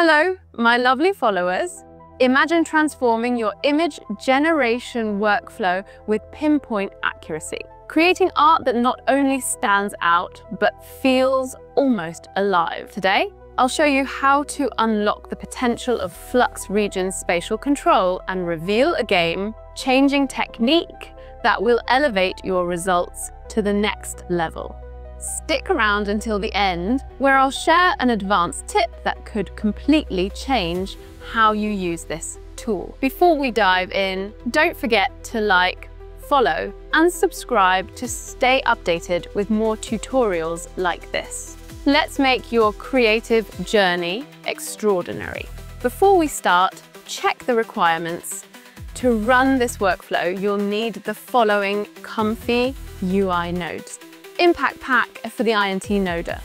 Hello, my lovely followers. Imagine transforming your image generation workflow with pinpoint accuracy, creating art that not only stands out, but feels almost alive. Today, I'll show you how to unlock the potential of Flux Region's spatial control and reveal a game-changing technique that will elevate your results to the next level. Stick around until the end, where I'll share an advanced tip that could completely change how you use this tool. Before we dive in, don't forget to like, follow, and subscribe to stay updated with more tutorials like this. Let's make your creative journey extraordinary. Before we start, check the requirements. To run this workflow, you'll need the following comfy UI nodes. Impact Pack for the INT noder.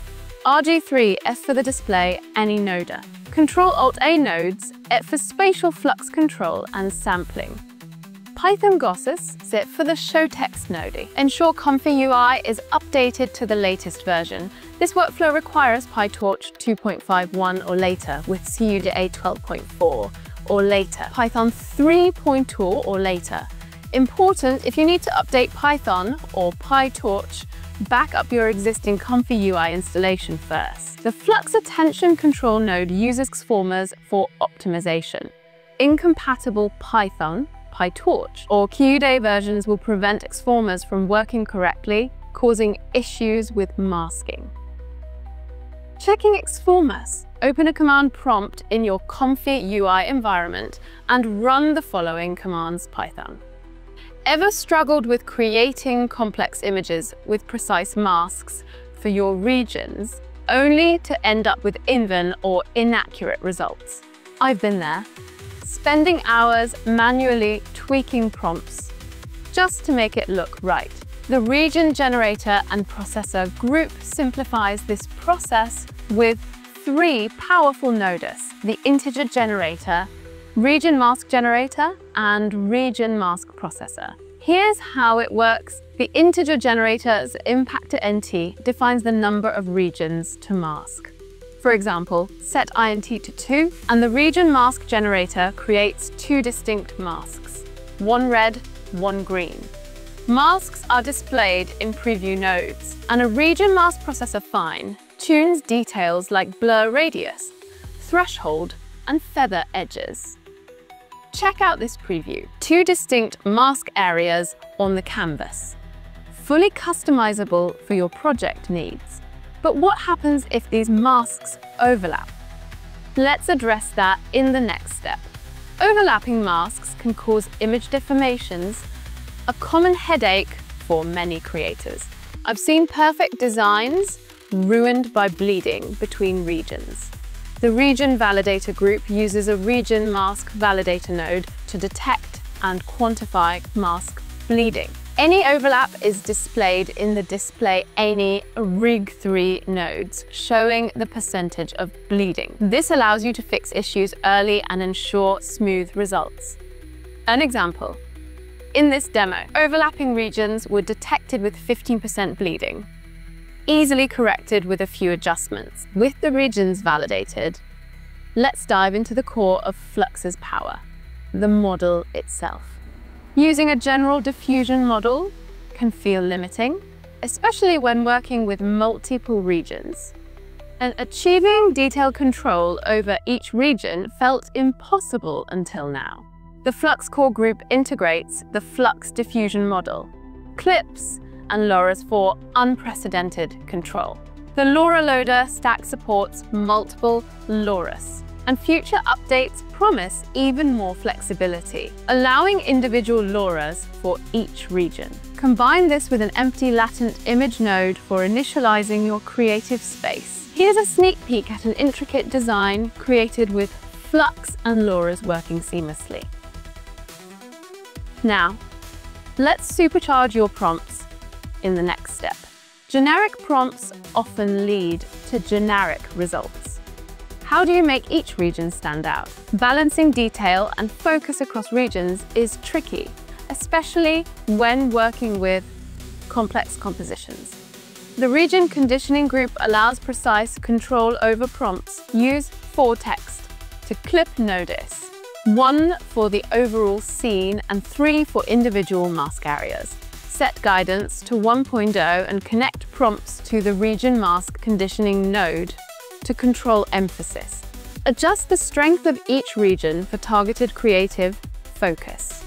RG3 F for the display any noder. Control-Alt-A nodes F for spatial flux control and sampling. Python Gosses sit for the show text node. Ensure Comfy UI is updated to the latest version. This workflow requires PyTorch 2.51 or later with CUDA 12.4 or later, Python 3.2 or later. Important, if you need to update Python or PyTorch, back up your existing Comfy UI installation first. The Flux Attention Control node uses Xformers for optimization. Incompatible Python, PyTorch, or CUDA versions will prevent Xformers from working correctly, causing issues with masking. Checking Xformers. Open a command prompt in your Comfy UI environment and run the following commands Python. Ever struggled with creating complex images with precise masks for your regions, only to end up with even or inaccurate results? I've been there. Spending hours manually tweaking prompts just to make it look right. The region generator and processor group simplifies this process with three powerful noders, the integer generator, region mask generator, and region mask processor. Here's how it works. The integer generator's impact to NT defines the number of regions to mask. For example, set INT to 2, and the region mask generator creates two distinct masks, one red, one green. Masks are displayed in preview nodes, and a region mask processor fine tunes details like blur radius, threshold, and feather edges. Check out this preview. Two distinct mask areas on the canvas. Fully customizable for your project needs. But what happens if these masks overlap? Let's address that in the next step. Overlapping masks can cause image deformations, a common headache for many creators. I've seen perfect designs ruined by bleeding between regions. The Region Validator Group uses a Region Mask Validator node to detect and quantify mask bleeding. Any overlap is displayed in the display any RIG3 nodes, showing the percentage of bleeding. This allows you to fix issues early and ensure smooth results. An example. In this demo, overlapping regions were detected with 15% bleeding easily corrected with a few adjustments. With the regions validated, let's dive into the core of Flux's power, the model itself. Using a general diffusion model can feel limiting, especially when working with multiple regions. And achieving detailed control over each region felt impossible until now. The Flux core group integrates the Flux diffusion model, clips, and LoRa's for unprecedented control. The LoRa loader stack supports multiple LoRa's, and future updates promise even more flexibility, allowing individual LoRa's for each region. Combine this with an empty latent image node for initializing your creative space. Here's a sneak peek at an intricate design created with Flux and LoRa's working seamlessly. Now, let's supercharge your prompts in the next step. Generic prompts often lead to generic results. How do you make each region stand out? Balancing detail and focus across regions is tricky, especially when working with complex compositions. The region conditioning group allows precise control over prompts. Use for text to clip notice, one for the overall scene and three for individual mask areas. Set guidance to 1.0 and connect prompts to the region mask conditioning node to control emphasis. Adjust the strength of each region for targeted creative focus.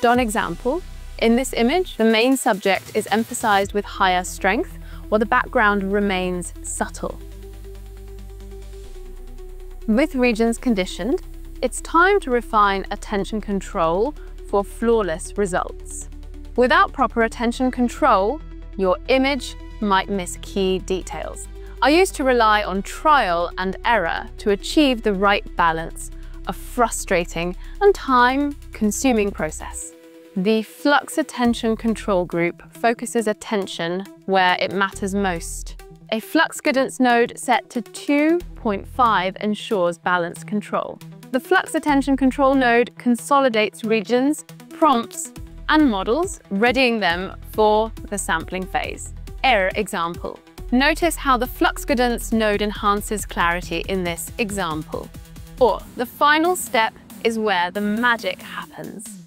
Don example, in this image, the main subject is emphasized with higher strength, while the background remains subtle. With regions conditioned, it's time to refine attention control for flawless results. Without proper attention control, your image might miss key details. I used to rely on trial and error to achieve the right balance, a frustrating and time-consuming process. The Flux Attention Control Group focuses attention where it matters most. A flux guidance node set to 2.5 ensures balanced control. The Flux Attention Control node consolidates regions, prompts, and models, readying them for the sampling phase. Error example. Notice how the Flux Guidance node enhances clarity in this example. Or the final step is where the magic happens.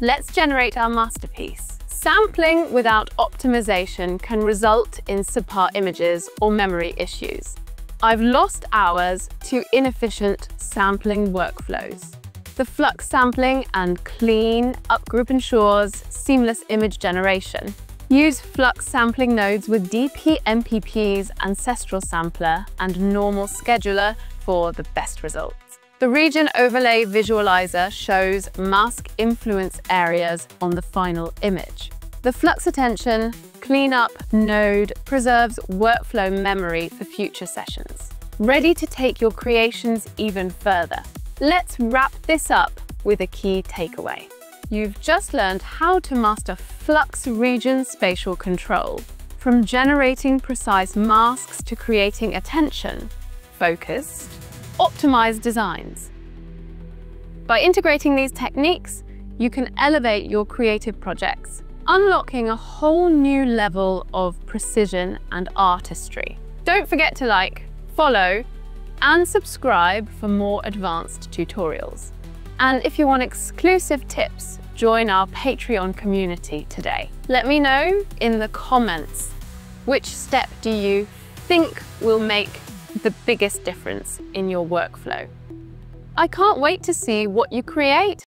Let's generate our masterpiece. Sampling without optimization can result in subpar images or memory issues. I've lost hours to inefficient sampling workflows. The flux sampling and clean upgroup ensures seamless image generation. Use flux sampling nodes with DP MPP's ancestral sampler and normal scheduler for the best results. The region overlay visualizer shows mask influence areas on the final image. The flux attention cleanup node preserves workflow memory for future sessions. Ready to take your creations even further. Let's wrap this up with a key takeaway. You've just learned how to master flux region spatial control, from generating precise masks to creating attention, focused, optimized designs. By integrating these techniques, you can elevate your creative projects, unlocking a whole new level of precision and artistry. Don't forget to like, follow, and subscribe for more advanced tutorials. And if you want exclusive tips, join our Patreon community today. Let me know in the comments which step do you think will make the biggest difference in your workflow. I can't wait to see what you create.